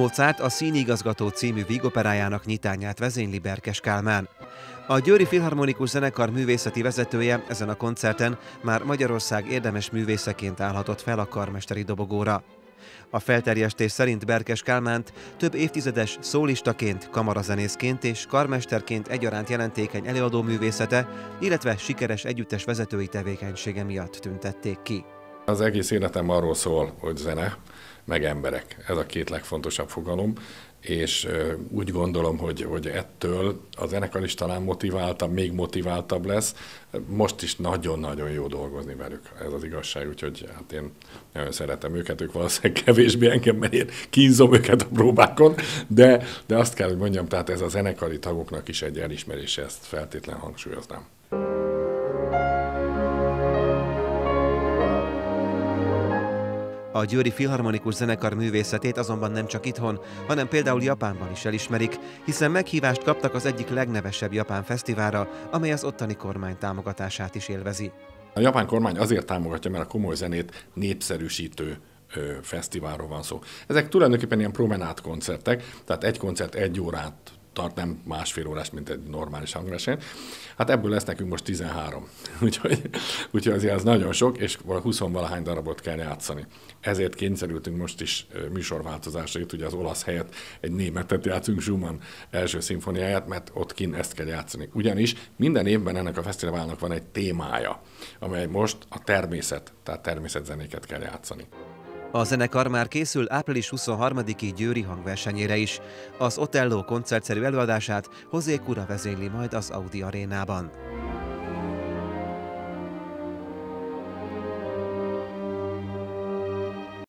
Mozart a Színigazgató című vígoperájának nyitányát vezényli Berkes Kálmán. A Győri Filharmonikus Zenekar művészeti vezetője ezen a koncerten már Magyarország érdemes művészeként állhatott fel a karmesteri dobogóra. A felterjestés szerint Berkes Kálmánt több évtizedes szólistaként, kamarazenészként és karmesterként egyaránt jelentékeny előadó művészete, illetve sikeres együttes vezetői tevékenysége miatt tüntették ki. Az egész életem arról szól, hogy zene, meg emberek. Ez a két legfontosabb fogalom, és úgy gondolom, hogy, hogy ettől a zenekar is talán motiváltabb, még motiváltabb lesz. Most is nagyon-nagyon jó dolgozni velük, ez az igazság, úgyhogy hát én nagyon szeretem őket, ők valószínűleg kevésbé engem, mert én kínzom őket a próbákon, de, de azt kell, hogy mondjam, tehát ez a zenekari tagoknak is egy elismerése, ezt feltétlen hangsúlyoznám. A Győri Filharmonikus Zenekar művészetét azonban nem csak itthon, hanem például Japánban is elismerik, hiszen meghívást kaptak az egyik legnevesebb japán fesztiválra, amely az ottani kormány támogatását is élvezi. A japán kormány azért támogatja, mert a komoly zenét népszerűsítő fesztiválról van szó. Ezek tulajdonképpen ilyen promenát koncertek, tehát egy koncert egy órát tart, nem másfél órás, mint egy normális hangverseny. Hát ebből lesz nekünk most 13. úgyhogy, úgyhogy azért az nagyon sok, és 20 valahány darabot kell játszani. Ezért kényszerültünk most is műsorváltozásra, itt ugye az olasz helyett egy németet játszunk, Schumann első szimfoniáját, mert ott kint ezt kell játszani. Ugyanis minden évben ennek a fesztiválnak van egy témája, amely most a természet, tehát természetzenéket kell játszani. A zenekar már készül április 23-i Győri hangversenyére is. Az Otello koncertszerű előadását Hozé Kura vezényli majd az Audi arénában.